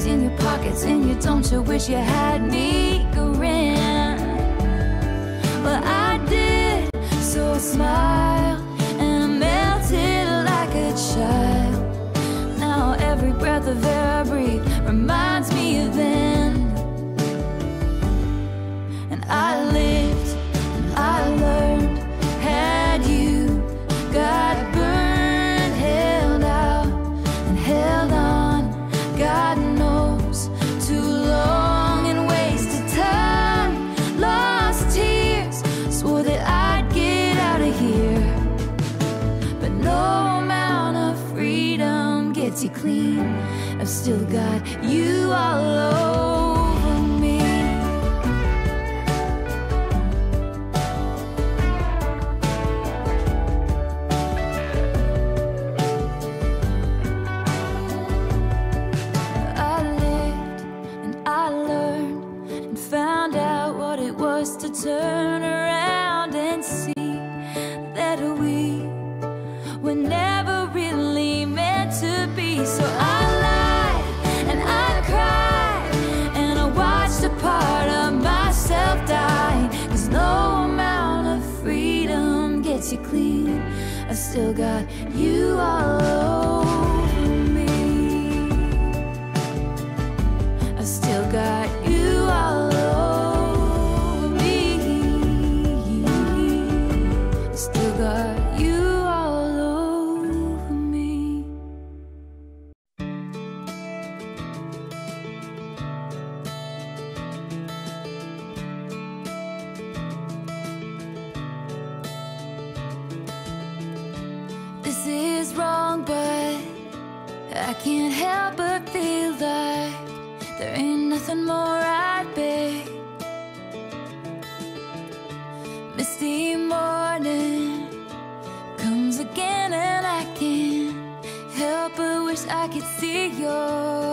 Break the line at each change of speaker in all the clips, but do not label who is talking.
hands in your pockets and you don't you wish you had me grin but i did so I smile and i melted like a child. Now every breath of air i breathe reminds still got still got you all over. could see your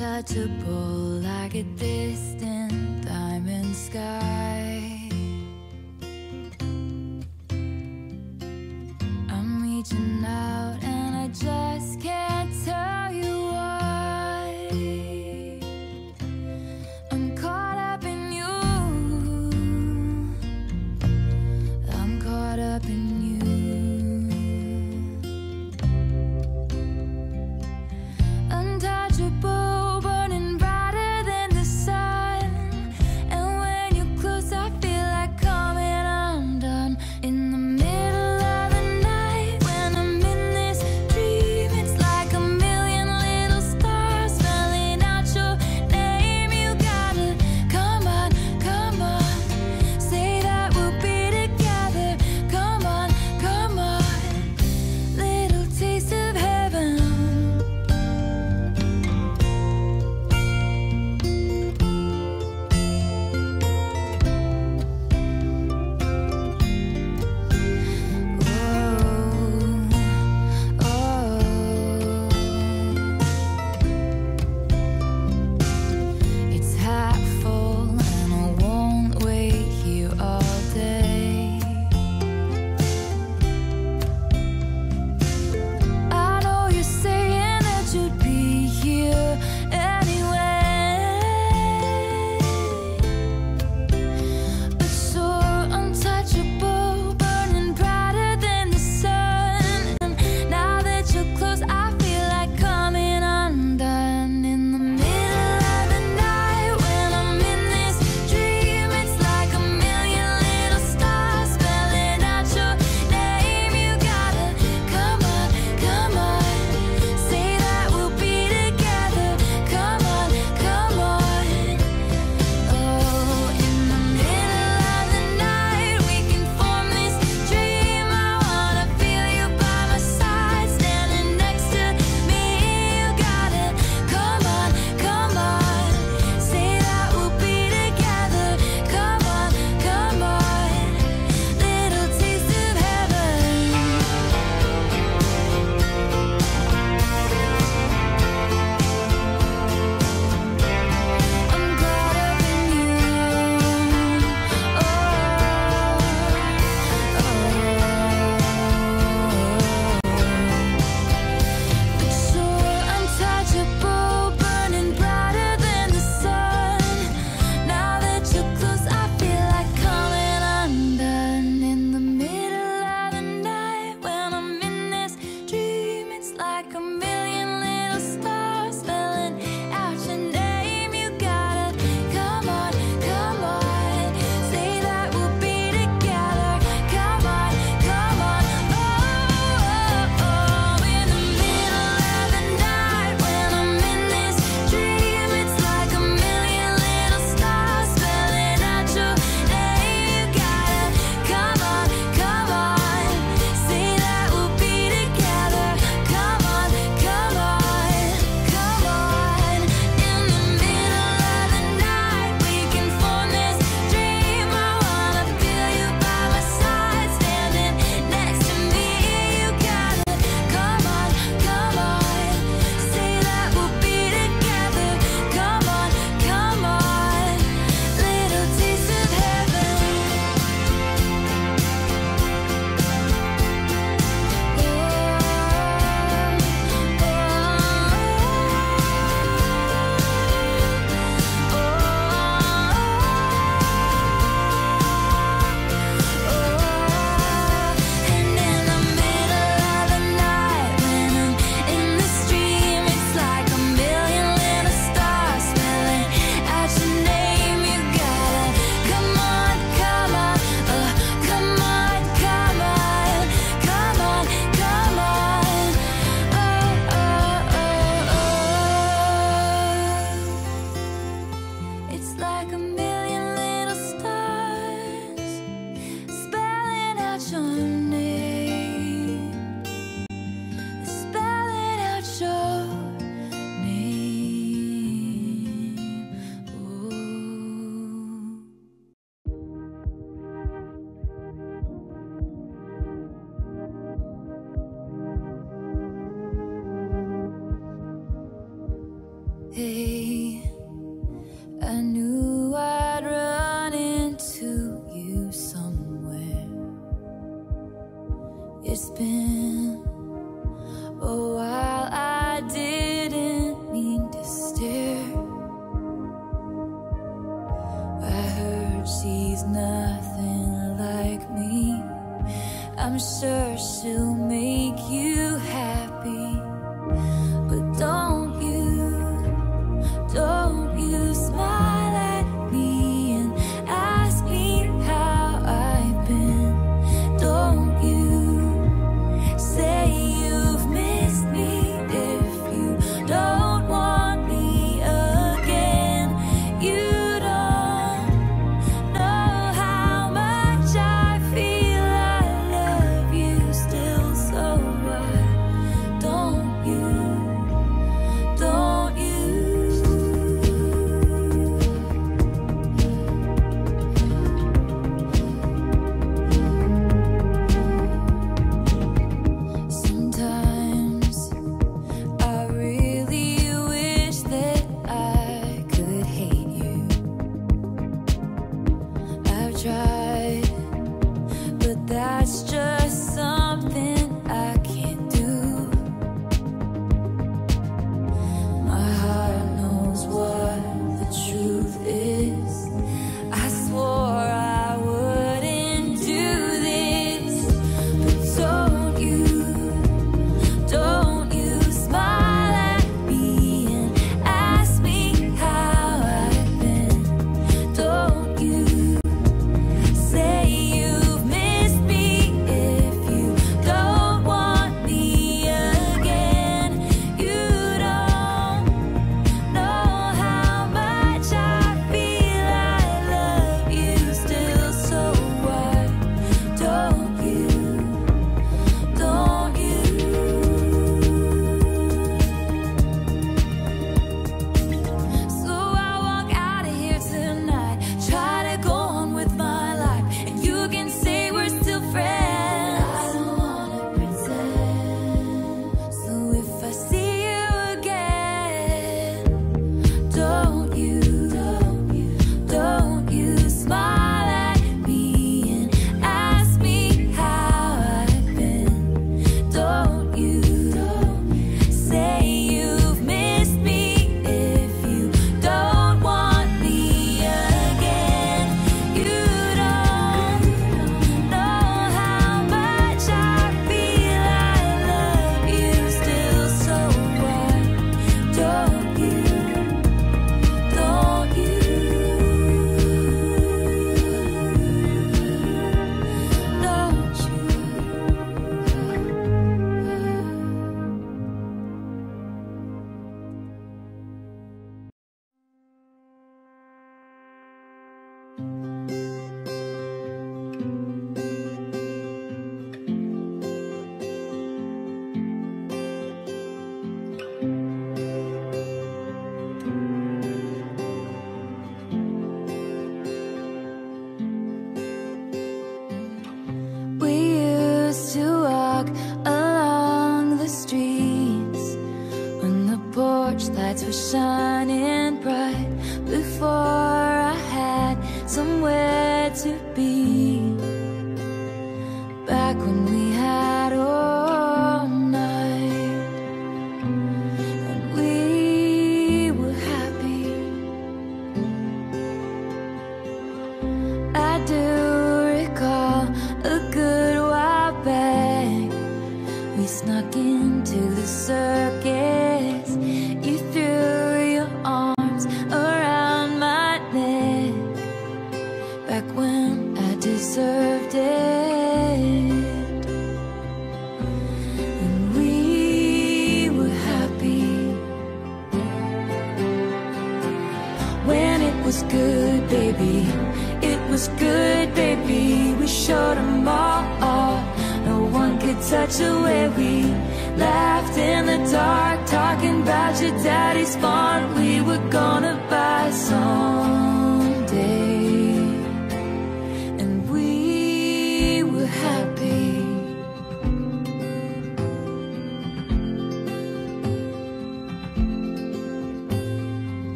untouchable like a distant diamond sky.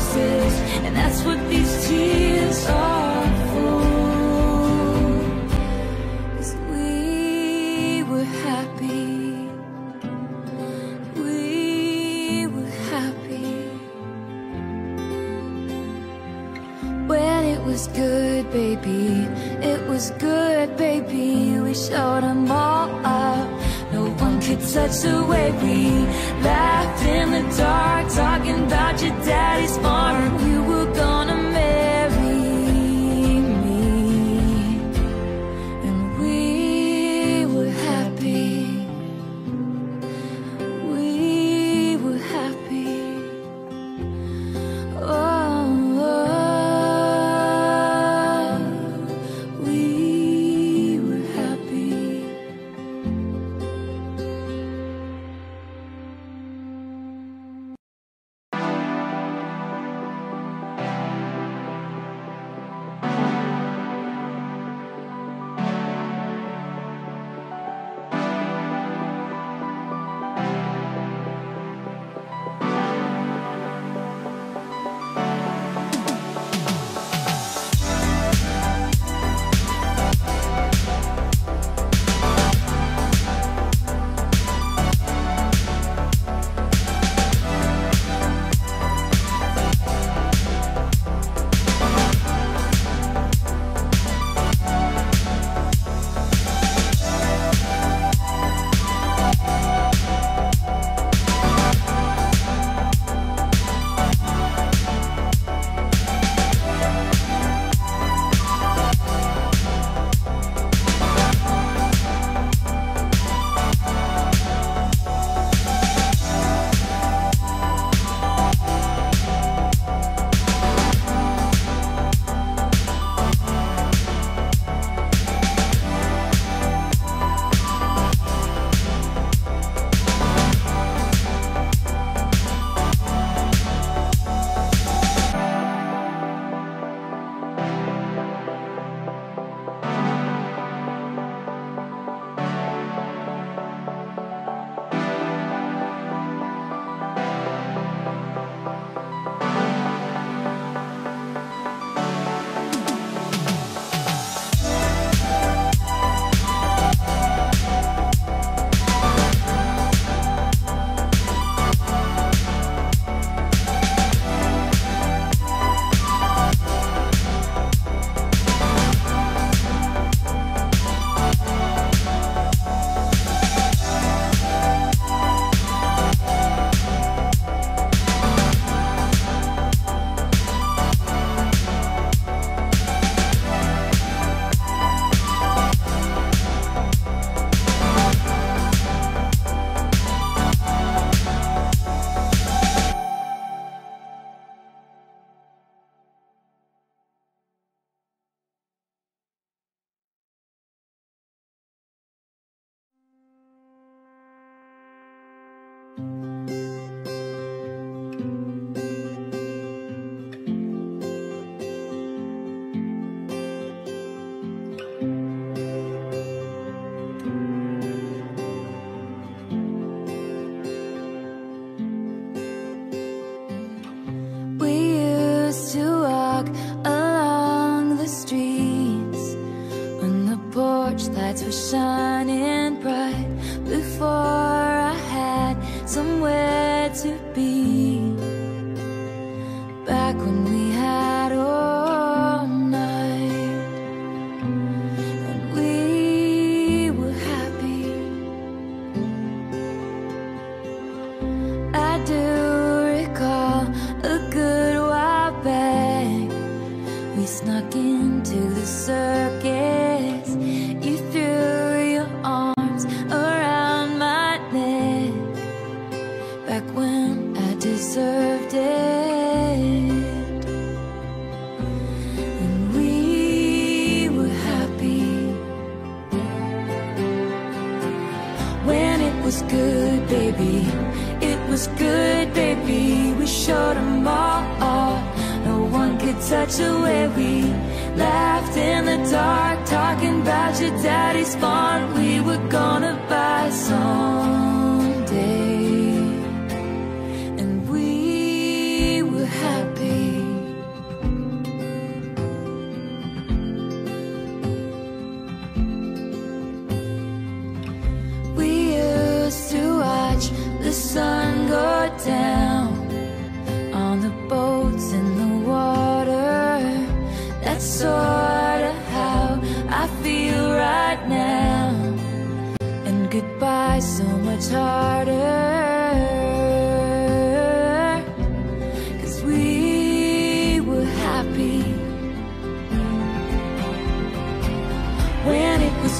voices, and that's what these tears are for. Cause we were happy, we were happy when it was good, baby. It was good, baby. We showed them all up. No one could touch the way we laughed in the dark, talking about your daddy's farm.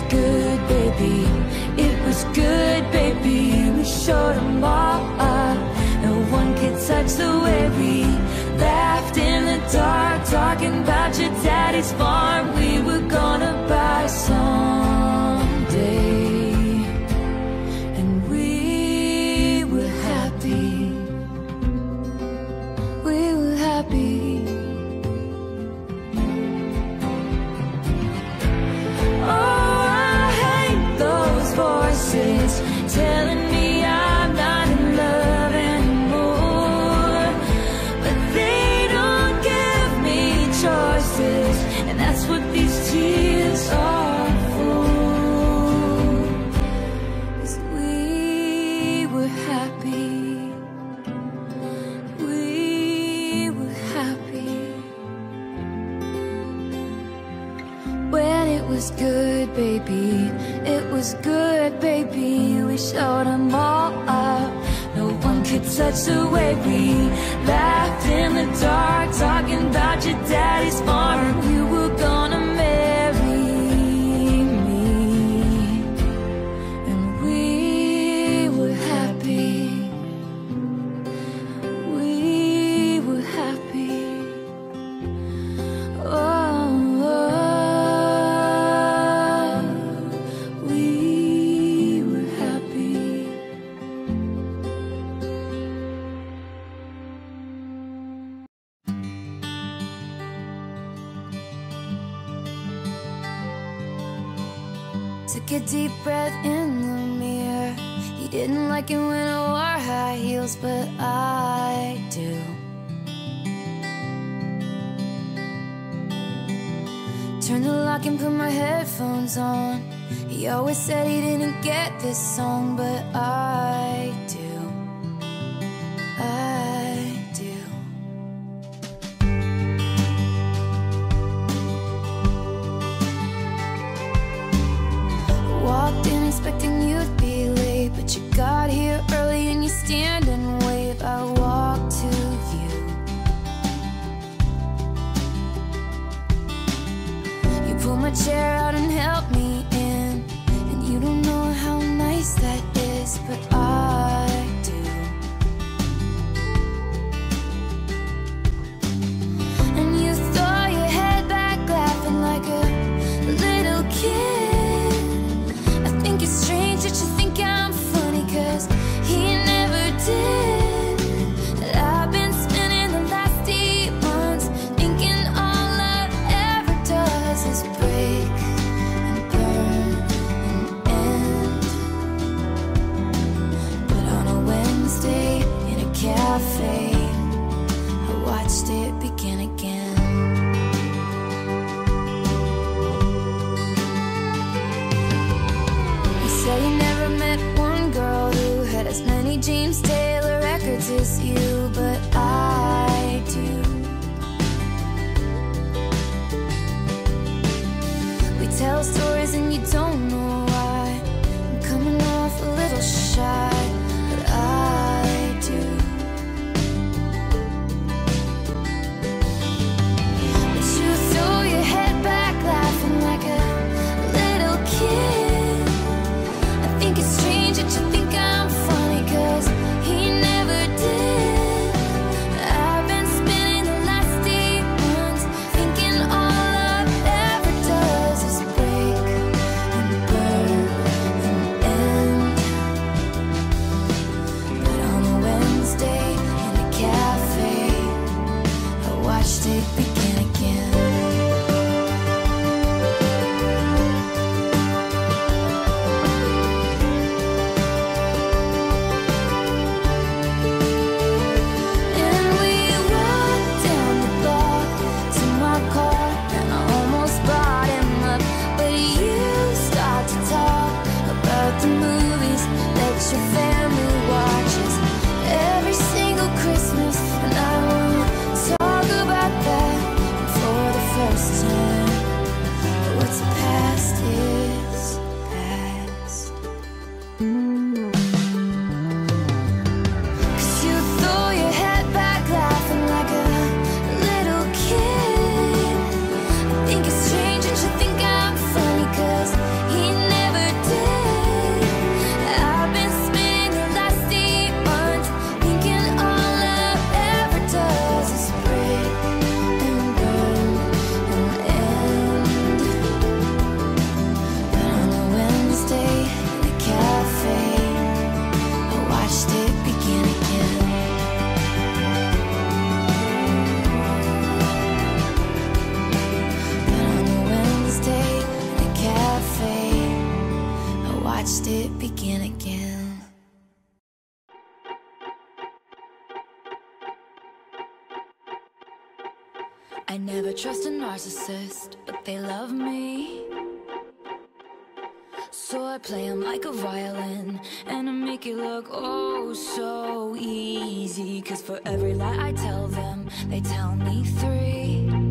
good, baby. It was good, baby. We showed them all up. No one could touch the way we laughed in the dark, talking about your daddy's farm. was good, baby. We showed them all up. No one could touch the way we laughed in the dark, talking about your daddy's phone. headphones on. He always said he didn't get this song, but I. I never trust a narcissist, but they love me. So I play them like a violin, and I make it look oh so easy. Cause for every lie I tell them, they tell me three.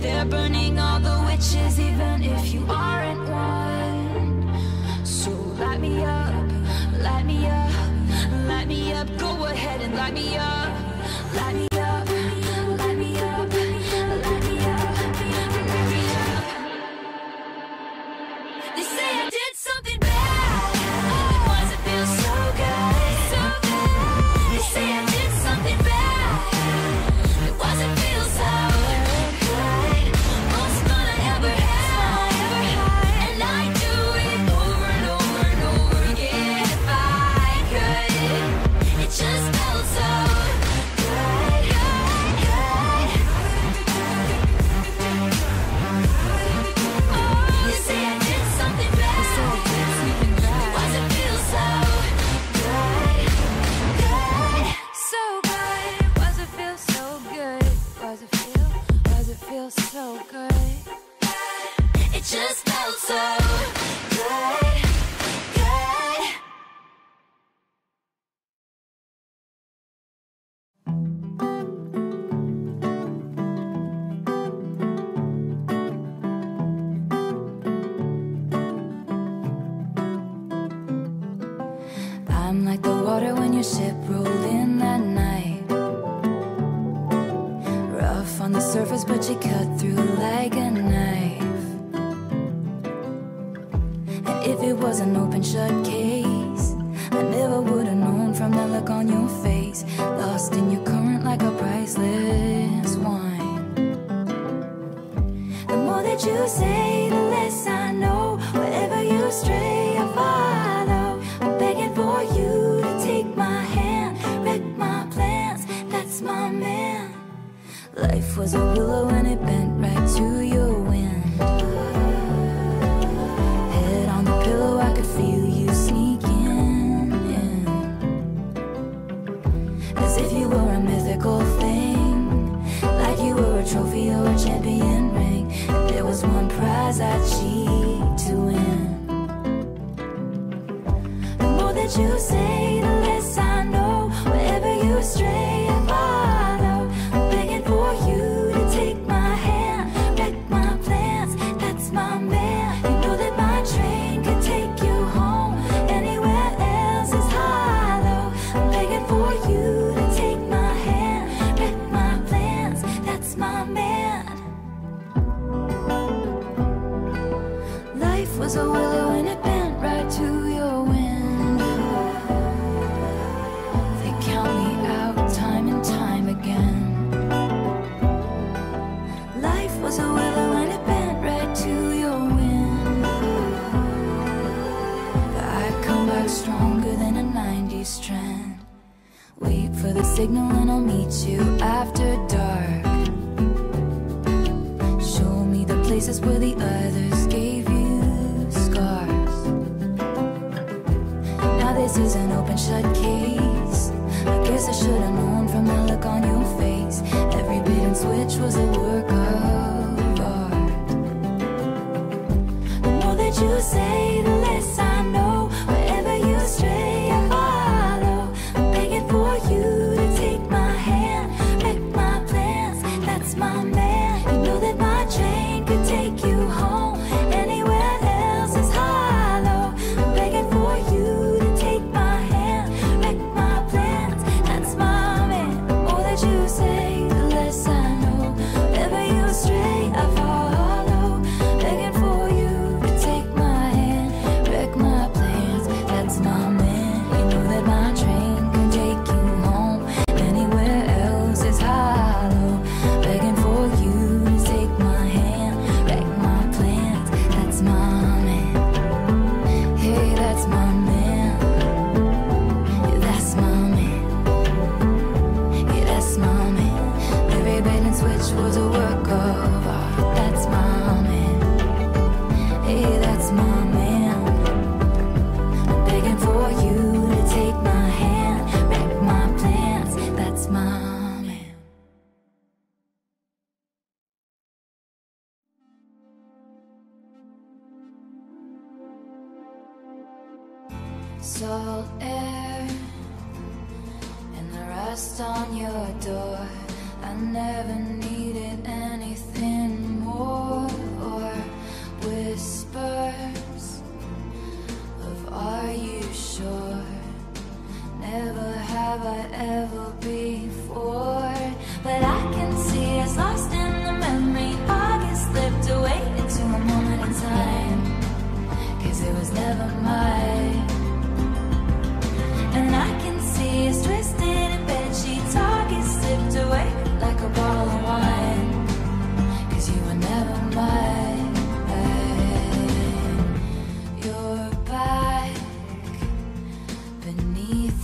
They're burning all the witches even if you aren't one. So light me up, light me up, light me up. Go ahead and light me up, light me up was a willow and it bent right to your window. They count me out time and time again. Life was a willow and it bent right to your window. But I come back stronger than a 90s strand. Wait for the signal and I'll meet you after dark. Show me the places where the others shut case. I guess I should have known from the look on your face. Every bit and switch was a work of art. The more that you say.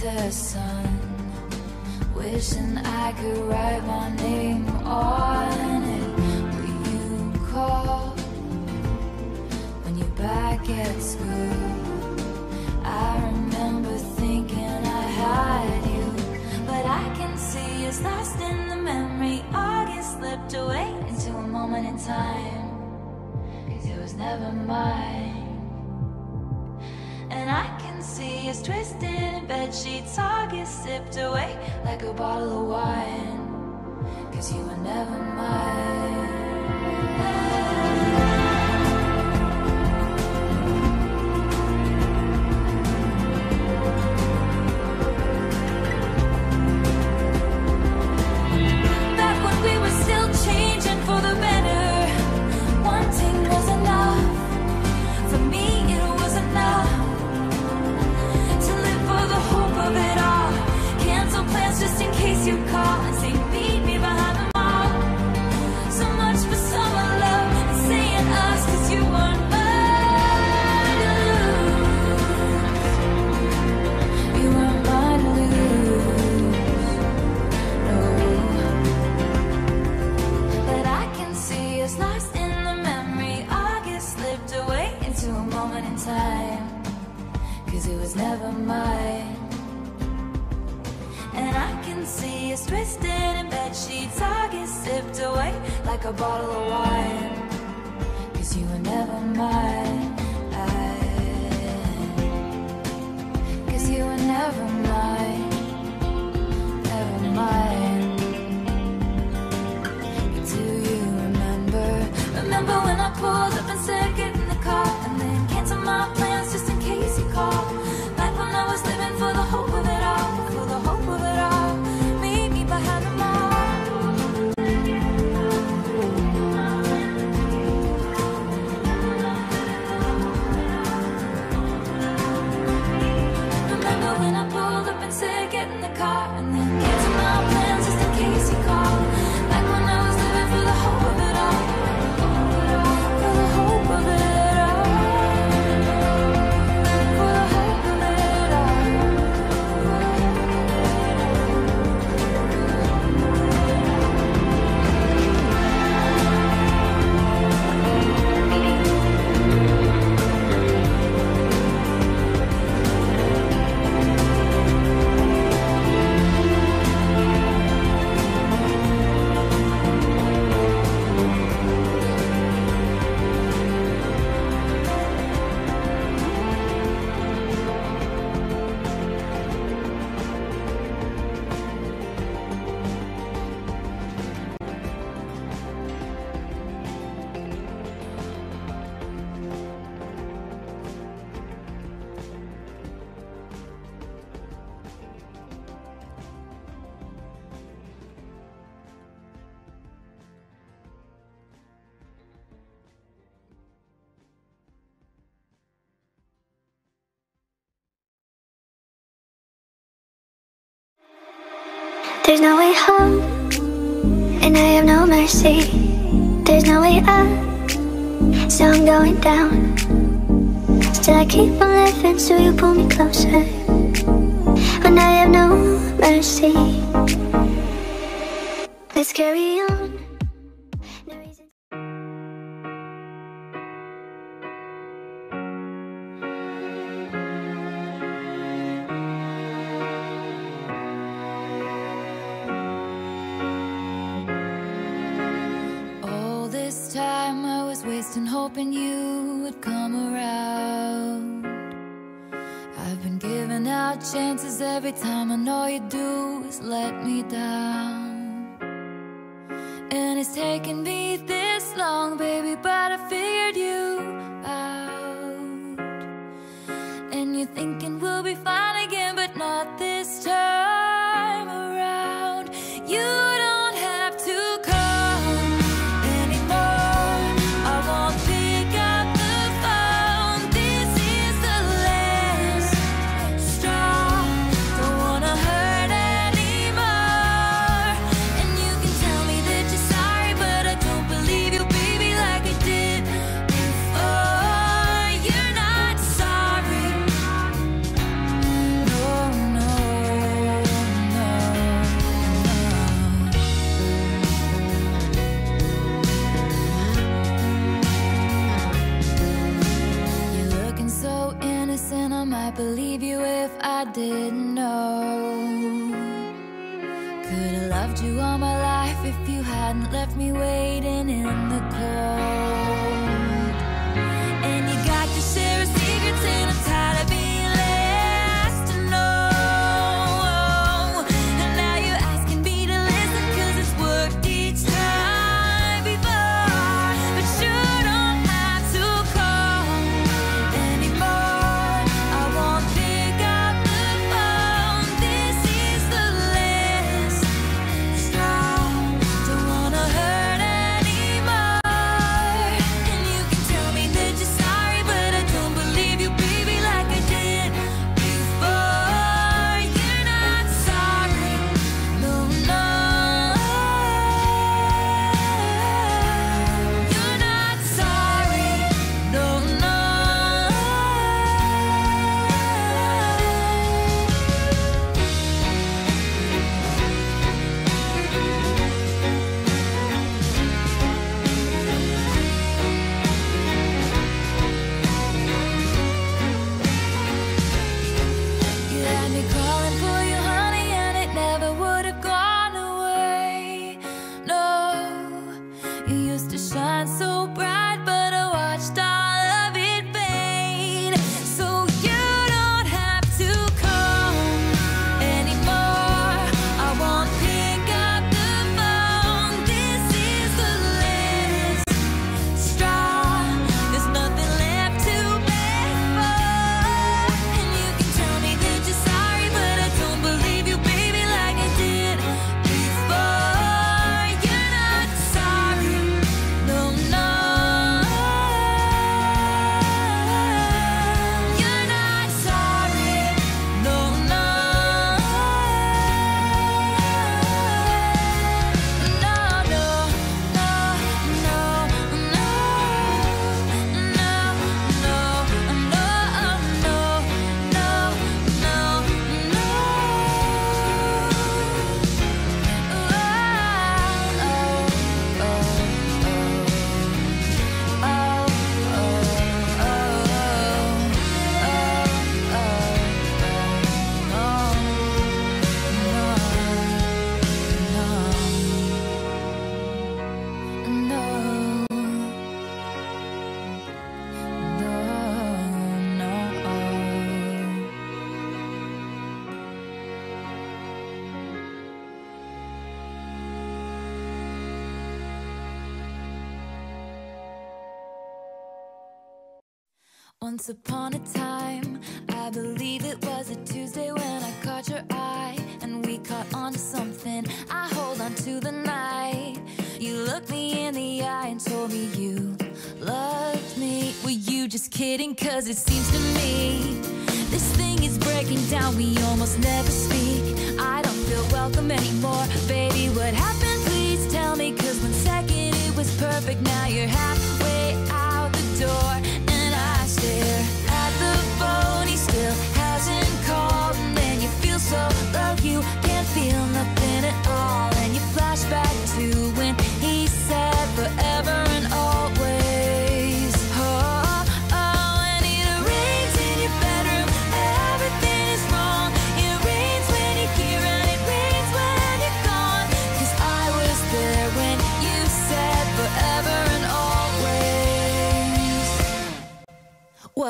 the sun. Wishing I could write my name on it. When you call? When you're back at school I remember thinking I had you. But I can see it's lost in the memory. August slipped away into a moment in time. Cause it was never mine. And I See us twisting, bed sheets all get sipped away like a bottle of wine. Cause you were never mine. There's no way home, and I have no mercy. There's no way up, so I'm going down. Still, I keep on living, so you pull me closer. When I have no mercy, let's carry on. Once upon a time, I believe it was a Tuesday when I caught your eye and we caught on to something. I hold on to the night. You looked me in the eye and told me you loved me. Were you just kidding? Cause it seems to me this thing is breaking down. We almost never speak. I don't feel welcome anymore. Baby, what happened? Please tell me. Cause one second it was perfect. Now you're halfway out the door.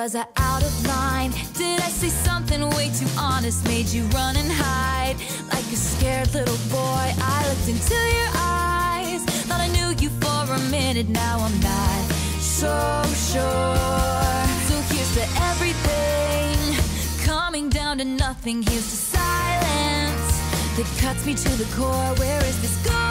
Was I out of line? Did I say something way too honest? Made you run and hide like a scared little boy. I looked into your eyes, thought I knew you for a minute. Now I'm not so sure. So here's to everything coming down to nothing. Here's to silence that cuts me to the core. Where is this going?